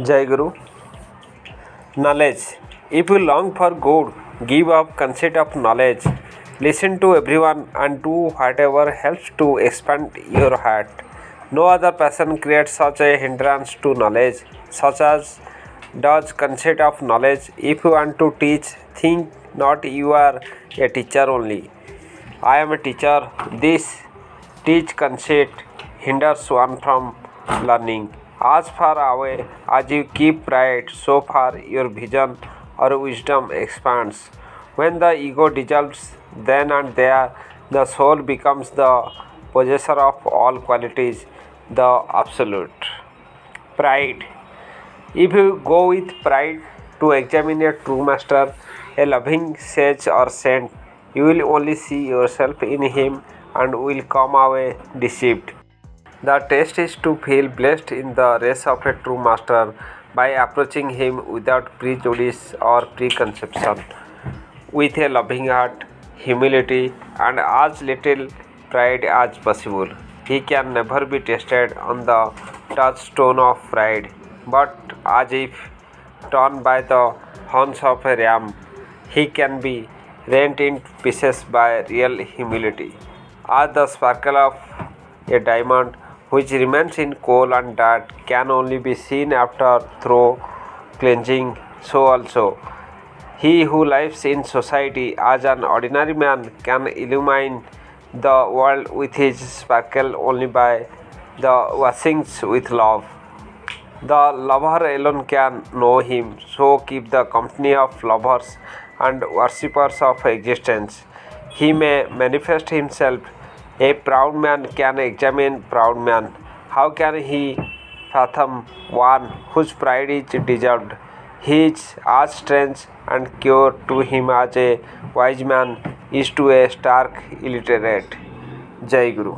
Jai Guru. Knowledge if you long for god give up concept of knowledge listen to every one and to heart ever help to expand your heart no other person create such a hindrance to knowledge such as does concept of knowledge if you want to teach think not you are a teacher only I am a teacher this teach concept hinders one from learning As far away as you keep pride, so far your vision or wisdom expands. When the ego dissolves, then and there the soul becomes the possessor of all qualities, the absolute. Pride. If you go with pride to examine a true master, a loving sage or saint, you will only see yourself in him and will come away deceived. The test is to feel blessed in the race of a true master by approaching him without prejudice or preconception, with a loving heart, humility, and as little pride as possible. He can never be tested on the touchstone of pride, but as if torn by the horns of a ram, he can be rent in pieces by real humility. As the sparkle of a diamond which remains in coal and dirt can only be seen after thorough cleansing, so also he who lives in society as an ordinary man can illumine the world with his sparkle only by the washings with love. The lover alone can know him, so keep the company of lovers and worshippers of existence. He may manifest himself. A proud man can examine proud man. How can he fathom one whose pride is deserved? He is as strange and cure to him as a wise man is to a stark illiterate. Jai Guru.